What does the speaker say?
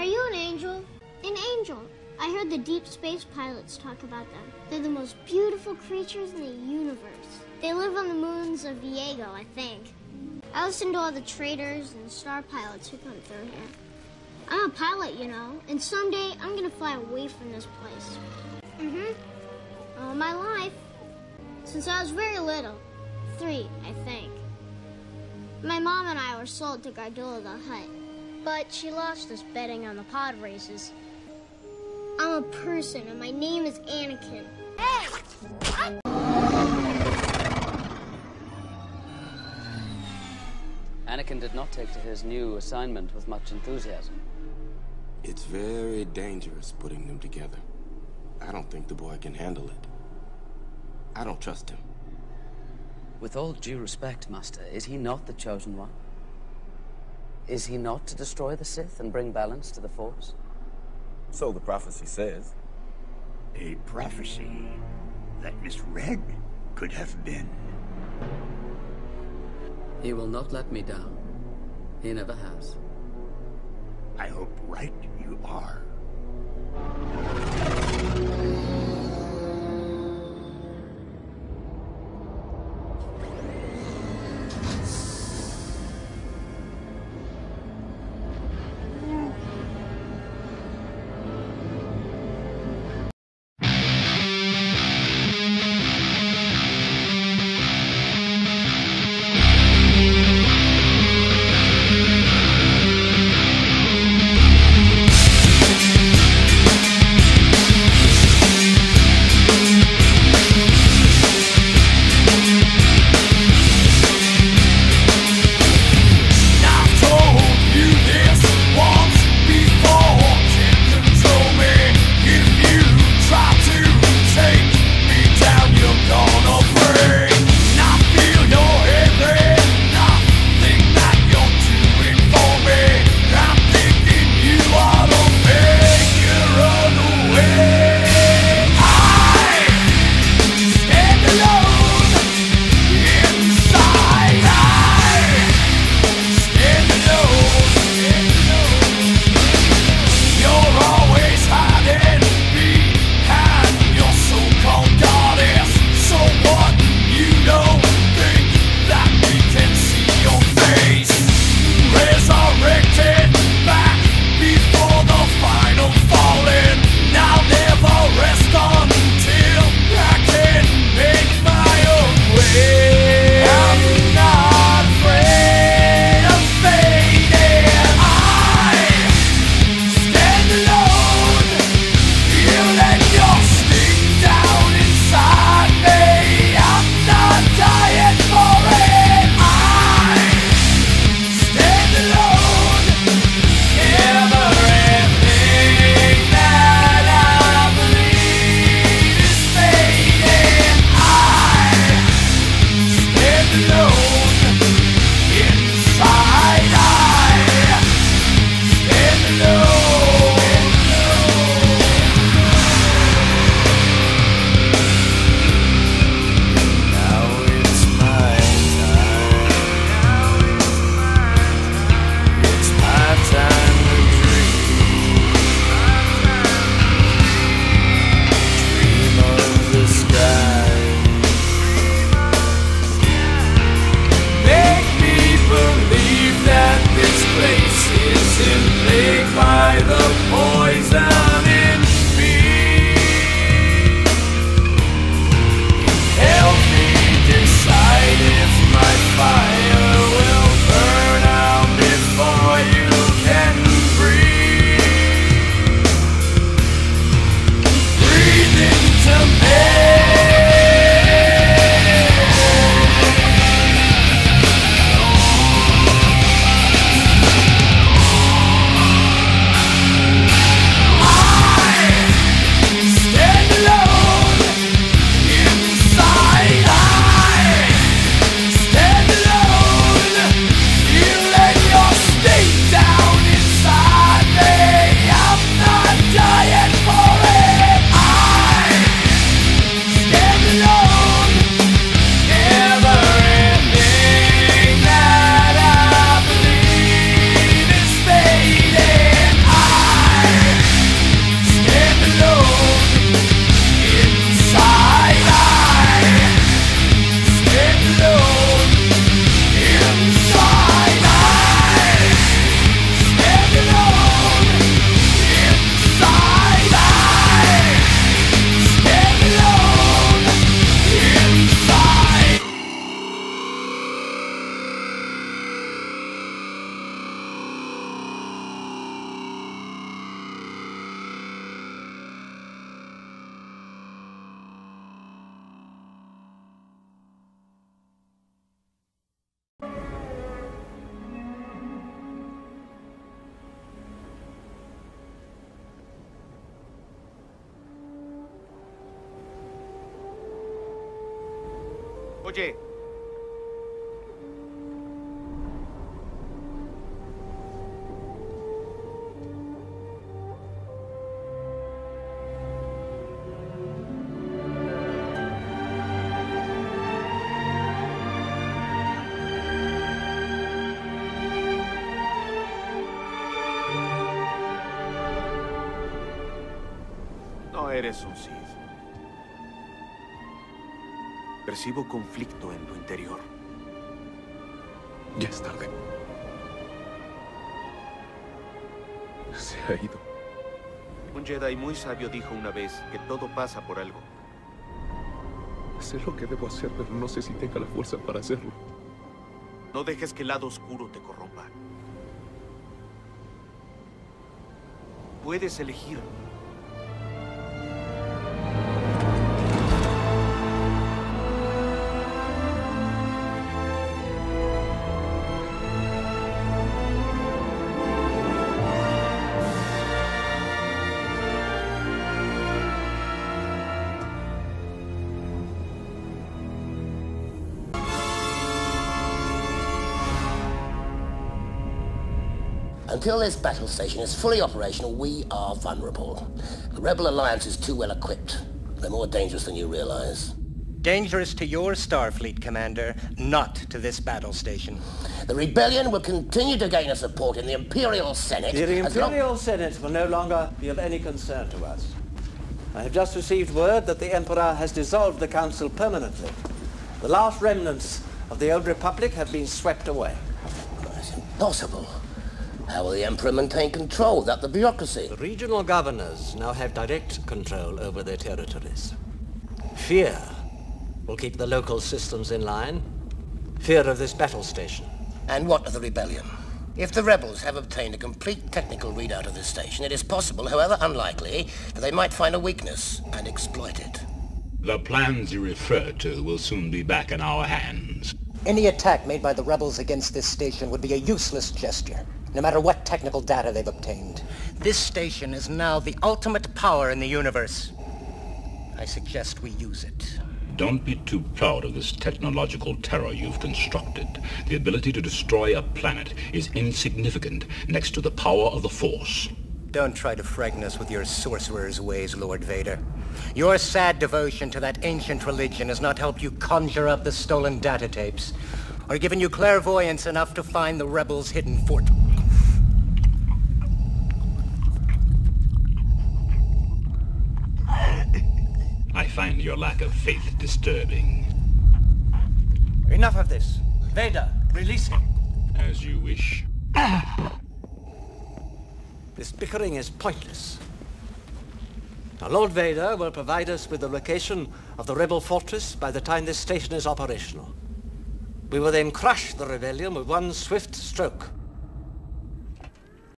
Are you an angel? An angel. I heard the deep space pilots talk about them. They're the most beautiful creatures in the universe. They live on the moons of Iego, I think. I listen to all the traders and star pilots who come through here. I'm a pilot, you know, and someday I'm gonna fly away from this place. Mm-hmm. All my life. Since I was very little. Three, I think. My mom and I were sold to Gardulla the Hutt, but she lost us betting on the pod races. I'm a person, and my name is Anakin. Hey! Anakin did not take to his new assignment with much enthusiasm. It's very dangerous putting them together. I don't think the boy can handle it. I don't trust him. With all due respect, Master, is he not the chosen one? Is he not to destroy the Sith and bring balance to the Force? So the prophecy says. A prophecy that misread could have been. He will not let me down. He never has. I hope right you are. No eres un Sith. Percibo conflicto en tu interior. Ya es tarde. Se ha ido. Un Jedi muy sabio dijo una vez que todo pasa por algo. Sé lo que debo hacer, pero no sé si tenga la fuerza para hacerlo. No dejes que el lado oscuro te corrompa. Puedes elegir. Until this battle station is fully operational, we are vulnerable. The Rebel Alliance is too well equipped. They're more dangerous than you realize. Dangerous to your Starfleet, Commander, not to this battle station. The rebellion will continue to gain us support in the Imperial Senate. The as long- Imperial Senate will no longer be of any concern to us. I have just received word that the Emperor has dissolved the Council permanently. The last remnants of the old Republic have been swept away. It's impossible. How will the Emperor maintain control without the bureaucracy? The regional governors now have direct control over their territories. Fear will keep the local systems in line. Fear of this battle station. And what of the rebellion? If the rebels have obtained a complete technical readout of this station, it is possible, however unlikely, that they might find a weakness and exploit it. The plans you refer to will soon be back in our hands. Any attack made by the rebels against this station would be a useless gesture, no matter what technical data they've obtained. This station is now the ultimate power in the universe. I suggest we use it. Don't be too proud of this technological terror you've constructed. The ability to destroy a planet is insignificant next to the power of the Force. Don't try to frighten us with your sorcerer's ways, Lord Vader. Your sad devotion to that ancient religion has not helped you conjure up the stolen data tapes, or given you clairvoyance enough to find the rebels' hidden fort. Find your lack of faith disturbing. Enough of this. Vader, release him. As you wish. This bickering is pointless. Now, Lord Vader will provide us with the location of the rebel fortress by the time this station is operational. We will then crush the rebellion with one swift stroke.